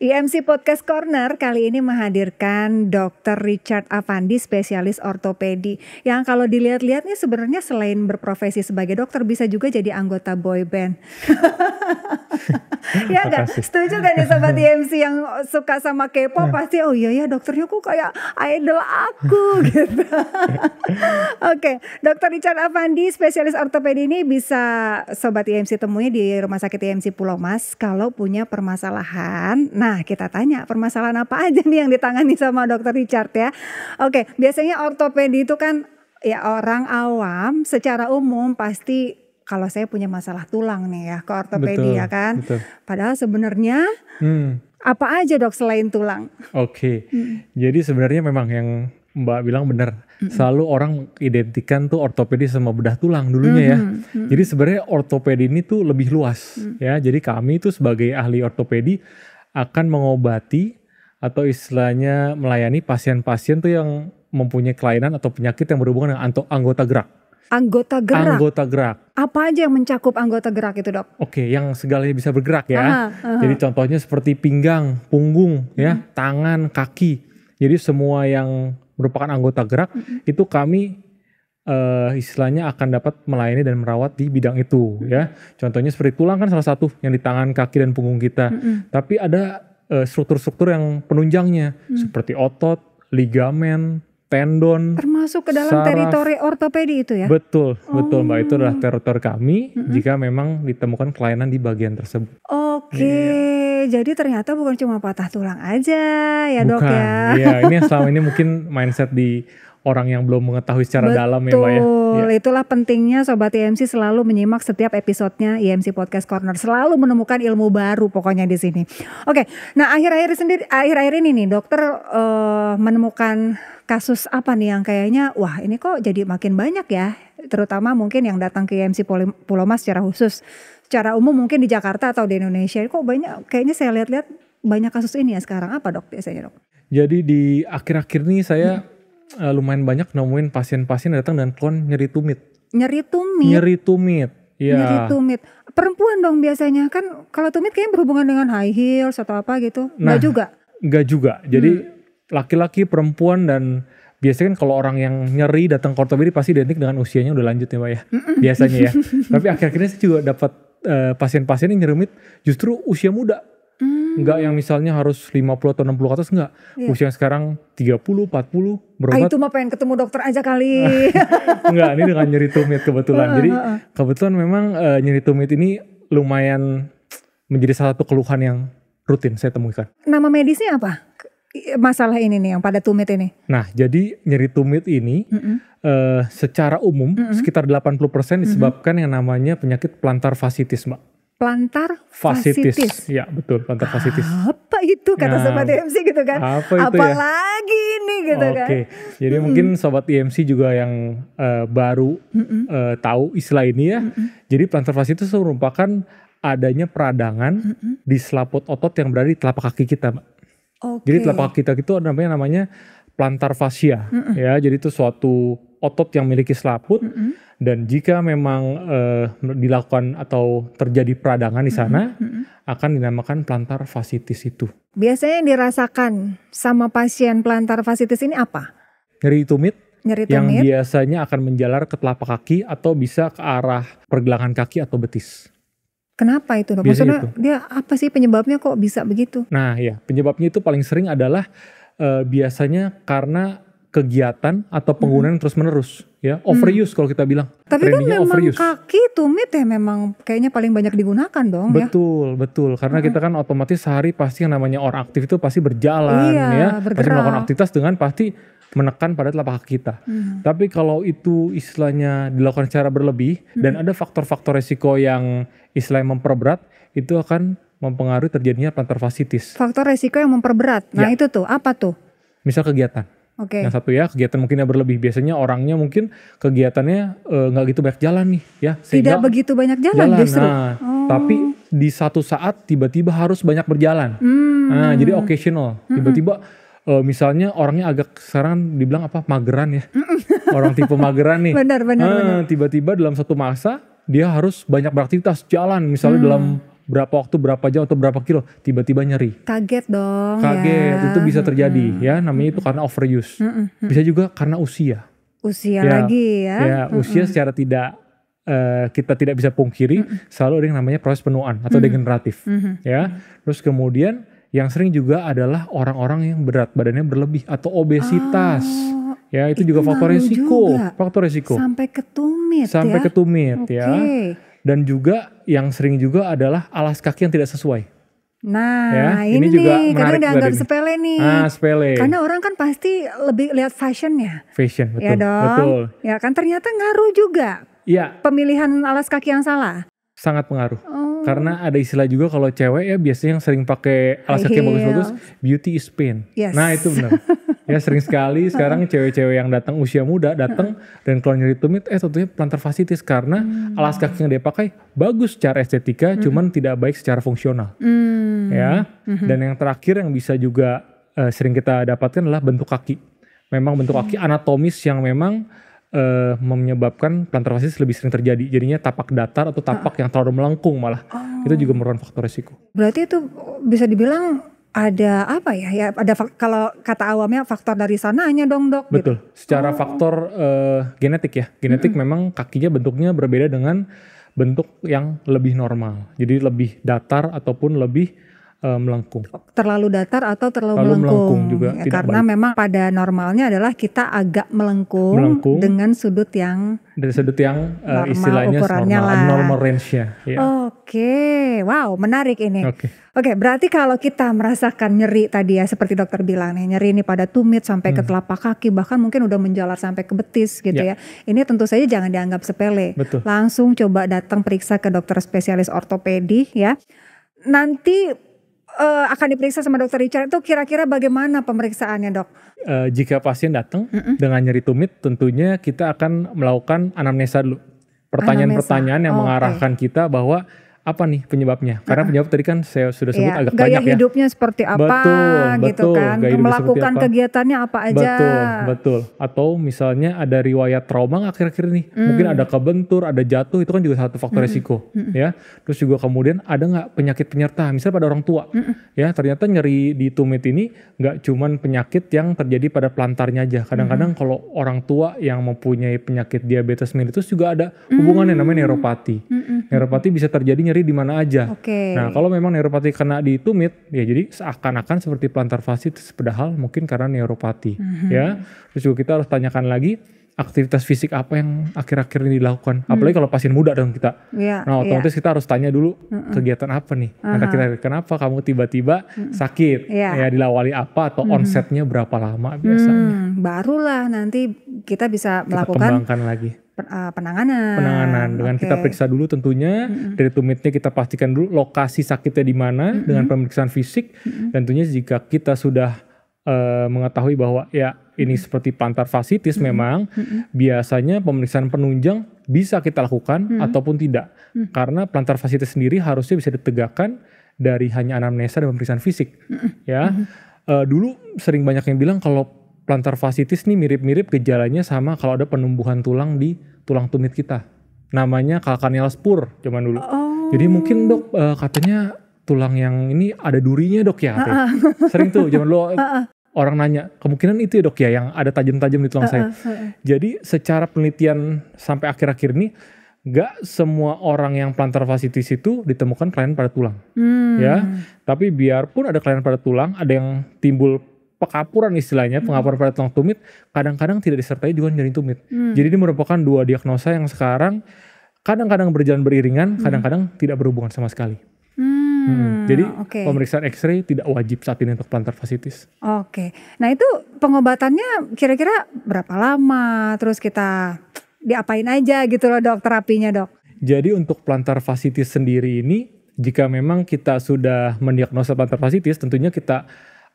IMC Podcast Corner kali ini menghadirkan Dr. Richard Avandi, spesialis ortopedi. Yang kalau dilihat-lihat nih sebenarnya selain berprofesi sebagai dokter bisa juga jadi anggota boy band. ya enggak? Setuju kan nih sobat IMC yang suka sama K-pop ya. pasti oh iya ya dokternya kok kayak idol aku gitu. Oke, okay. Dr. Richard Avandi, spesialis ortopedi ini bisa sobat IMC temui di Rumah Sakit IMC Pulau Mas kalau punya permasalahan. Nah, Nah, kita tanya permasalahan apa aja nih yang ditangani sama dokter Richard ya. Oke, biasanya ortopedi itu kan ya orang awam secara umum pasti kalau saya punya masalah tulang nih ya ke ortopedi betul, ya kan. Betul. Padahal sebenarnya hmm. apa aja dok selain tulang? Oke, hmm. jadi sebenarnya memang yang Mbak bilang benar. Mm-hmm. Selalu orang identikan tuh ortopedi sama bedah tulang dulunya mm-hmm. ya. Mm-hmm. Jadi sebenarnya ortopedi ini tuh lebih luas mm-hmm. ya. Jadi kami itu sebagai ahli ortopedi akan mengobati atau istilahnya melayani pasien-pasien tuh yang mempunyai kelainan atau penyakit yang berhubungan dengan anggota gerak. Anggota gerak. Anggota gerak. Apa aja yang mencakup anggota gerak itu, Dok? Oke, yang segalanya bisa bergerak ya. Aha, aha. Jadi contohnya seperti pinggang, punggung, ya, hmm. tangan, kaki. Jadi semua yang merupakan anggota gerak hmm. itu kami uh, istilahnya akan dapat melayani dan merawat di bidang itu -hmm. ya. Contohnya seperti tulang kan salah satu yang di tangan, kaki dan punggung kita. Mm -hmm. Tapi ada eh, struktur-struktur yang penunjangnya mm -hmm. seperti otot, ligamen, tendon. Termasuk ke dalam saraf. teritori ortopedi itu ya? Betul, oh. betul Mbak. Itu adalah teritori kami mm -hmm. jika memang ditemukan kelainan di bagian tersebut. Oke, okay. iya. jadi ternyata bukan cuma patah tulang aja ya bukan. dok ya? Iya, ini selama ini mungkin mindset di orang yang belum mengetahui secara Betul. dalam ya Mbak ya. ya. itulah pentingnya Sobat IMC selalu menyimak setiap episodenya IMC Podcast Corner. Selalu menemukan ilmu baru pokoknya di sini. Oke, nah akhir-akhir sendiri, akhir-akhir ini nih dokter uh, menemukan kasus apa nih yang kayaknya wah ini kok jadi makin banyak ya. Terutama mungkin yang datang ke IMC Pulau Mas secara khusus. Secara umum mungkin di Jakarta atau di Indonesia kok banyak kayaknya saya lihat-lihat banyak kasus ini ya sekarang. Apa dok biasanya dok? Jadi di akhir-akhir ini saya hmm uh, lumayan banyak nemuin pasien-pasien datang dan keluhan nyeri tumit. Nyeri tumit. Nyeri tumit. Ya. Nyeri tumit. Perempuan dong biasanya kan kalau tumit kayaknya berhubungan dengan high heels atau apa gitu. Nah, enggak juga. Enggak juga. Jadi hmm. laki-laki, hmm. perempuan dan biasanya kan kalau orang yang nyeri datang ke ortopedi pasti identik dengan usianya udah lanjut ya Mbak ya. Biasanya ya. Tapi akhir-akhirnya saya juga dapat uh, pasien-pasien yang nyerumit justru usia muda. Enggak yang misalnya harus 50 atau 60 ke atas enggak. Yeah. Usia sekarang 30, 40 berobat. Ah, itu mah pengen ketemu dokter aja kali. enggak, ini dengan nyeri tumit kebetulan. Jadi kebetulan memang uh, nyeri tumit ini lumayan menjadi salah satu keluhan yang rutin saya temukan. Nama medisnya apa? Masalah ini nih yang pada tumit ini. Nah, jadi nyeri tumit ini mm -hmm. uh, secara umum mm -hmm. sekitar 80% disebabkan mm -hmm. yang namanya penyakit plantar fasciitis, Mbak plantar fasciitis. fasciitis. Ya betul plantar fasciitis. Apa itu kata nah, sobat IMC gitu kan? Apa itu Apalagi ya? ini gitu Oke. kan? Oke, jadi hmm. mungkin sobat IMC juga yang uh, baru hmm. uh, tahu istilah ini ya. Hmm. Jadi plantar fasciitis itu merupakan adanya peradangan hmm. di selaput otot yang berada di telapak kaki kita. Okay. Jadi telapak kaki kita itu namanya namanya plantar fascia hmm. ya. Jadi itu suatu otot yang memiliki selaput. Hmm dan jika memang uh, dilakukan atau terjadi peradangan di sana, mm -hmm. akan dinamakan plantar fasciitis itu. Biasanya yang dirasakan sama pasien plantar fasciitis ini apa? Nyeri tumit. Nyeri tumit. Yang biasanya akan menjalar ke telapak kaki atau bisa ke arah pergelangan kaki atau betis. Kenapa itu dok? Maksudnya itu. dia apa sih penyebabnya kok bisa begitu? Nah ya penyebabnya itu paling sering adalah uh, biasanya karena kegiatan atau penggunaan hmm. terus menerus ya overuse hmm. kalau kita bilang tapi kan memang overuse. kaki tumit ya memang kayaknya paling banyak digunakan dong betul ya? betul karena hmm. kita kan otomatis sehari pasti yang namanya orang aktif itu pasti berjalan iya, ya bergerak. pasti melakukan aktivitas dengan pasti menekan pada telapak kaki kita hmm. tapi kalau itu istilahnya dilakukan secara berlebih hmm. dan ada faktor-faktor resiko yang istilahnya memperberat itu akan mempengaruhi terjadinya plantar fasciitis faktor resiko yang memperberat nah ya. itu tuh apa tuh misal kegiatan Okay. Yang satu ya kegiatan mungkin yang berlebih. Biasanya orangnya mungkin kegiatannya eh, nggak uh, gitu banyak jalan nih ya. Tidak begitu banyak jalan, jalan. justru. Nah, oh. Tapi di satu saat tiba-tiba harus banyak berjalan. Hmm. Nah jadi occasional. Tiba-tiba uh, misalnya orangnya agak sekarang dibilang apa mageran ya. Orang tipe mageran nih. Benar benar. Nah, tiba-tiba dalam satu masa dia harus banyak beraktivitas jalan misalnya hmm. dalam berapa waktu, berapa jam atau berapa kilo, tiba-tiba nyeri. Kaget dong Kaget, ya. itu bisa terjadi ya, namanya itu karena overuse. Bisa juga karena usia. Usia Ya, lagi ya. Ya, usia secara tidak eh, kita tidak bisa pungkiri selalu ada yang namanya proses penuaan atau degeneratif. Ya, terus kemudian yang sering juga adalah orang-orang yang berat badannya berlebih atau obesitas. Oh, ya, itu, itu juga faktor resiko. juga. Faktor resiko. Sampai ke tumit Sampai ya. ke tumit Oke. ya. Dan juga yang sering juga adalah alas kaki yang tidak sesuai. Nah, Ya, ini, ini juga nih, karena dianggap sepele nih. Ah, sepele. Karena orang kan pasti lebih lihat fashionnya, Fashion, betul. ya dong. Betul. Ya kan ternyata ngaruh juga Iya, pemilihan alas kaki yang salah. Sangat pengaruh. Oh, Karena ada istilah juga kalau cewek ya biasanya yang sering pakai alas kaki yang bagus-bagus, beauty is pain. Yes. Nah itu benar. ya sering sekali sekarang cewek-cewek yang datang usia muda datang dan kalau nyeri tumit, eh tentunya plantar fasciitis karena Hmm. alas kaki yang dia pakai bagus secara estetika, cuman tidak baik secara fungsional. hmm. Ya. Dan yang terakhir yang bisa juga eh, sering kita dapatkan adalah bentuk kaki. Memang bentuk kaki Hmm. anatomis yang memang eh, menyebabkan plantar fasciitis lebih sering terjadi. Jadinya tapak datar atau tapak yang terlalu melengkung malah. Oh. Itu juga merupakan faktor risiko. Berarti itu bisa dibilang ada apa ya? Ya ada kalau kata awamnya faktor dari sananya dong dok. gitu. Betul. Secara faktor eh, genetik ya. Genetik memang kakinya bentuknya berbeda dengan bentuk yang lebih normal. Jadi lebih datar ataupun lebih eh, melengkung. Terlalu datar atau terlalu, Terlalu melengkung. melengkung juga Ya, tidak karena memang pada normalnya adalah kita agak melengkung, Melengkung. dengan sudut yang Dari sudut yang eh, Normal istilahnya ukurannya normal, lah. normal range-nya. Ya. Oke, wow menarik ini. Oke. Oke, berarti kalau kita merasakan nyeri tadi ya seperti dokter bilang nih, nyeri ini pada tumit sampai ke telapak kaki bahkan mungkin udah menjalar sampai ke betis gitu Hmm. Ya. ya. Ini tentu saja jangan dianggap sepele. Betul. Langsung coba datang periksa ke dokter spesialis ortopedi ya. Nanti eh, akan diperiksa sama dokter Richard itu kira-kira bagaimana pemeriksaannya, Dok? Eh, jika pasien datang dengan nyeri tumit, tentunya kita akan melakukan anamnesa dulu. Pertanyaan-pertanyaan yang. Oh, mengarahkan kita bahwa apa nih penyebabnya? Karena penyebab tadi kan saya sudah sebut Iya, agak gaya banyak ya. hidupnya seperti apa Betul, gitu betul. kan. Gaya Melakukan apa. kegiatannya apa aja. Betul, betul. Atau misalnya ada riwayat trauma akhir-akhir ini, mungkin Hmm. ada kebentur, ada jatuh, itu kan juga satu faktor resiko, ya. Terus juga kemudian ada nggak penyakit penyerta, misalnya pada orang tua, ya. Ternyata nyeri di tumit ini nggak cuman penyakit yang terjadi pada pelantarnya aja. Kadang-kadang kalau orang tua yang mempunyai penyakit diabetes mellitus juga ada hubungannya namanya neuropati. Neuropati bisa terjadi nyeri di mana aja. Oke. Nah, kalau memang neuropati kena di tumit, ya jadi seakan-akan seperti plantar fasciitis, padahal mungkin karena neuropati, Mhm. ya. Terus juga kita harus tanyakan lagi aktivitas fisik apa yang akhir-akhir ini dilakukan. Apalagi kalau pasien muda dong kita. Iya, Nah, iya. otomatis kita harus tanya dulu kegiatan apa nih. Nah, kira kenapa kamu tiba-tiba sakit? Iya. Ya dilawali apa atau onsetnya berapa lama biasanya? Hmm, barulah nanti kita bisa Kita melakukan kembangkan lagi. Uh, penanganan. penanganan. Dengan Oke. kita periksa dulu tentunya dari tumitnya kita pastikan dulu lokasi sakitnya di mana dengan pemeriksaan fisik. Dan tentunya jika kita sudah eh, mengetahui bahwa ya ini seperti plantar fasciitis memang biasanya pemeriksaan penunjang bisa kita lakukan ataupun tidak. Karena plantar fasciitis sendiri harusnya bisa ditegakkan dari hanya anamnesa dan pemeriksaan fisik ya. Eh, dulu sering banyak yang bilang kalau plantar fasciitis nih mirip-mirip gejalanya sama kalau ada penumbuhan tulang di tulang tumit kita. Namanya calcaneal spur zaman dulu. Oh. Jadi mungkin dok eh, katanya tulang yang ini ada durinya dok ya. katanya. Sering tuh zaman dulu orang nanya kemungkinan itu ya dok ya yang ada tajam-tajam di tulang saya. Jadi secara penelitian sampai akhir-akhir ini nggak semua orang yang plantar fasciitis itu ditemukan kelainan pada tulang Hmm. ya. Tapi biarpun ada kelainan pada tulang, ada yang timbul pekapuran istilahnya, pengapuran pada tulang tumit, kadang-kadang tidak disertai juga nyeri tumit. Hmm. Jadi ini merupakan dua diagnosa yang sekarang kadang-kadang berjalan beriringan, kadang-kadang tidak berhubungan sama sekali. Hmm, Hmm. Jadi oke. pemeriksaan X-ray tidak wajib saat ini untuk plantar fasciitis. Oke. Nah, itu pengobatannya kira-kira berapa lama? Terus kita diapain aja gitu loh, Dok, terapinya, Dok? Jadi untuk plantar fasciitis sendiri ini, jika memang kita sudah mendiagnosa plantar fasciitis, tentunya kita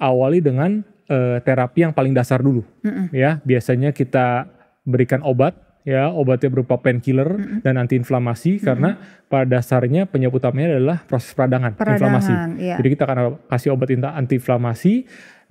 awali dengan eh, terapi yang paling dasar dulu. Ya, biasanya kita berikan obat, ya obatnya berupa painkiller dan antiinflamasi karena pada dasarnya penyebab utamanya adalah proses peradangan, inflamasi. Peradangan, iya. Jadi kita akan kasih obat antiinflamasi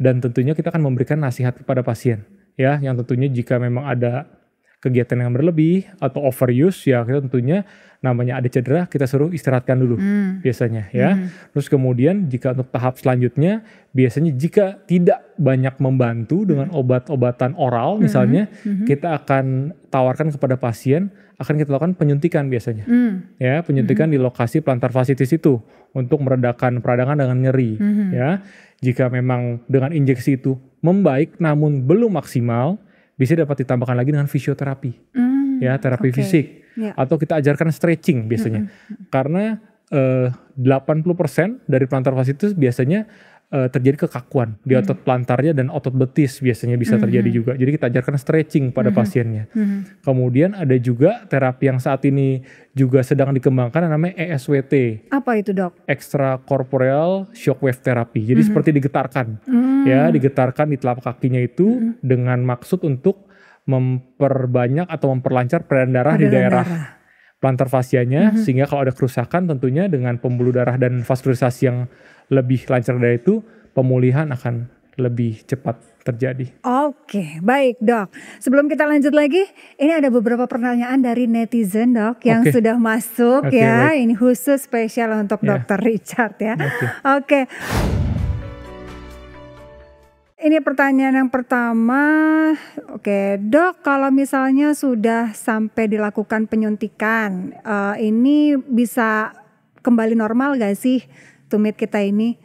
dan tentunya kita akan memberikan nasihat kepada pasien, ya, yang tentunya jika memang ada kegiatan yang berlebih atau overuse ya kita tentunya namanya ada cedera kita suruh istirahatkan dulu Hmm. biasanya ya. Hmm. Terus kemudian jika untuk tahap selanjutnya biasanya jika tidak banyak membantu dengan obat-obatan oral misalnya Mhm. kita akan tawarkan kepada pasien akan kita lakukan penyuntikan biasanya Hmm. ya penyuntikan di lokasi plantar fasciitis itu untuk meredakan peradangan dengan nyeri Mhm. ya. Jika memang dengan injeksi itu membaik namun belum maksimal bisa dapat ditambahkan lagi dengan fisioterapi Hmm. ya terapi Oke. fisik Ya. atau kita ajarkan stretching biasanya karena eh, 80% dari plantar fasciitis biasanya eh, terjadi kekakuan di Hmm. otot plantarnya dan otot betis biasanya bisa terjadi juga. Jadi kita ajarkan stretching pada pasiennya. Hmm. kemudian ada juga terapi yang saat ini juga sedang dikembangkan yang namanya ESWT Apa itu dok? extracorporeal shockwave therapy. Jadi seperti digetarkan. Hmm. ya digetarkan di telapak kakinya itu dengan maksud untuk memperbanyak atau memperlancar peredaran darah di Peredaran daerah darah. plantar fascianya sehingga kalau ada kerusakan tentunya dengan pembuluh darah dan vaskularisasi yang lebih lancar dari itu pemulihan akan lebih cepat terjadi. Oke, baik dok. Sebelum kita lanjut lagi, ini ada beberapa pertanyaan dari netizen dok yang Oke. sudah masuk Oke, ya. baik. Ini khusus spesial untuk Ya. dokter Richard ya. Oke. Oke. Ini pertanyaan yang pertama. Oke, dok, kalau misalnya sudah sampai dilakukan penyuntikan, eh, ini bisa kembali normal gak sih tumit kita ini?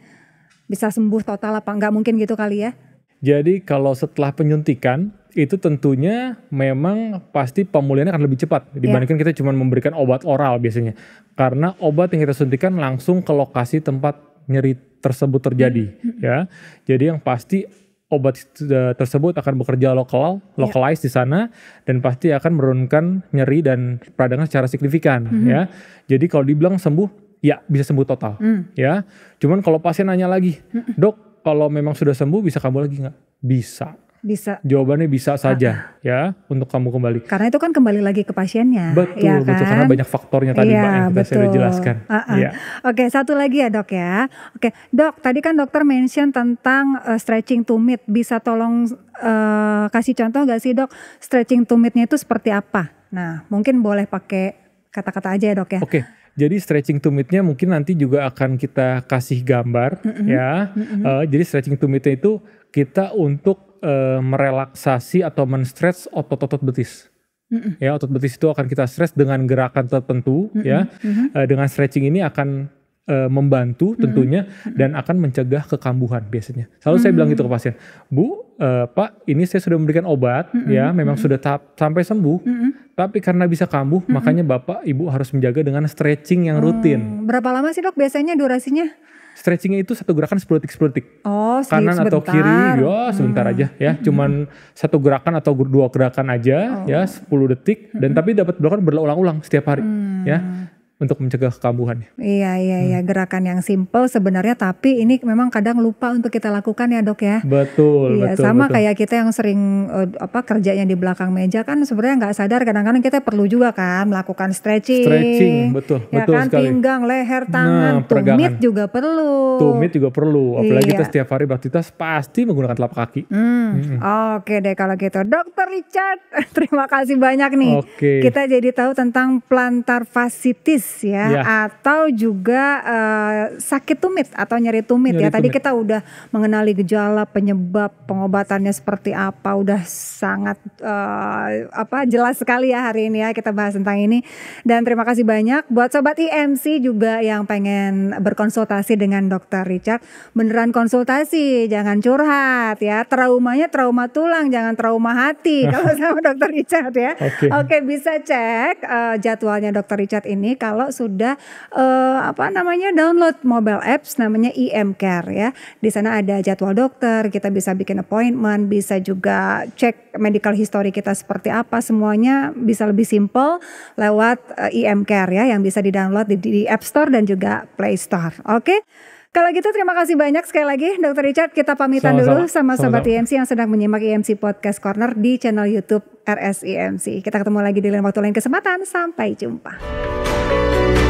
Bisa sembuh total apa enggak mungkin gitu kali ya? Jadi kalau setelah penyuntikan itu tentunya memang pasti pemulihannya akan lebih cepat dibandingkan kita cuma memberikan obat oral biasanya. Karena obat yang kita suntikan langsung ke lokasi tempat nyeri tersebut terjadi ya. Jadi yang pasti obat eh, tersebut akan bekerja lokal, localized di sana dan pasti akan menurunkan nyeri dan peradangan secara signifikan ya. Jadi kalau dibilang sembuh, ya bisa sembuh total ya. Cuman kalau pasien nanya lagi, dok kalau memang sudah sembuh bisa kamu lagi nggak? Bisa. Bisa. Jawabannya bisa saja ya untuk kamu kembali. Karena itu kan kembali lagi ke pasiennya. Betul, ya betul kan? karena banyak faktornya tadi Iya, Mbak yang kita sudah betul. jelaskan. Uh-uh. Iya. Oke, satu lagi ya dok ya. Oke, dok, tadi kan dokter mention tentang uh, stretching tumit. Bisa tolong uh, kasih contoh gak sih dok, stretching tumitnya itu seperti apa? Nah, mungkin boleh pakai kata-kata aja ya dok ya. Oke. Jadi stretching tumitnya mungkin nanti juga akan kita kasih gambar ya. Eh, jadi stretching tumitnya itu kita untuk eh, merelaksasi atau men-stretch otot-otot betis. Ya, otot betis itu akan kita stretch dengan gerakan tertentu ya. Eh, dengan stretching ini akan eh, membantu tentunya dan akan mencegah kekambuhan biasanya. Selalu saya bilang gitu ke pasien, "Bu, eh, Pak, ini saya sudah memberikan obat ya, memang sudah tahap sampai sembuh. Tapi karena bisa kambuh, makanya Bapak Ibu harus menjaga dengan stretching yang rutin. Hmm, Berapa lama sih dok biasanya durasinya? Stretchingnya itu satu gerakan 10 detik 10 detik. Oh, Kanan atau sebentar. kiri, ya sebentar aja ya. Cuman satu gerakan atau dua gerakan aja ya 10 detik dan tapi dapat dilakukan berulang-ulang setiap hari ya untuk mencegah kekambuhan. Iya, iya, iya. Hmm. Gerakan yang simple sebenarnya, tapi ini memang kadang lupa untuk kita lakukan ya dok ya. Betul, Iya, betul, sama betul. kayak kita yang sering eh, apa kerjanya di belakang meja kan sebenarnya nggak sadar kadang-kadang kita perlu juga kan melakukan stretching. Stretching, betul, ya betul kan sekali. pinggang, leher, tangan, Nah, tumit juga perlu. Tumit juga perlu, apalagi Iya. kita setiap hari beraktivitas pasti menggunakan telapak kaki. Hmm, Oke deh kalau gitu, Dokter Richard, terima kasih banyak nih. Oke. Kita jadi tahu tentang plantar fasciitis ya, Ya. atau juga eh, sakit tumit atau nyeri tumit ya. Nyeri Tadi tumit. kita udah mengenali gejala, penyebab, pengobatannya seperti apa, udah sangat eh, apa jelas sekali ya hari ini ya kita bahas tentang ini. Dan terima kasih banyak buat sobat IMC juga yang pengen berkonsultasi dengan Dokter Richard. Beneran konsultasi, jangan curhat ya. Traumanya trauma tulang, jangan trauma hati kalau sama Dokter Richard ya. Oke. Oke, bisa cek eh, jadwalnya Dokter Richard ini kalau sudah eh, apa namanya download mobile apps namanya IM Care ya. Di sana ada jadwal dokter, kita bisa bikin appointment, bisa juga cek medical history kita seperti apa, semuanya bisa lebih simple lewat eh, IM Care ya yang bisa di-download di, di App Store dan juga Play Store. Oke. Kalau gitu terima kasih banyak sekali lagi Dokter Richard. Kita pamitan Sama-sama. dulu sama sobat. IMC yang sedang menyimak IMC Podcast Corner di channel YouTube RSIMC. Kita ketemu lagi di lain waktu lain kesempatan. Sampai jumpa. Bye.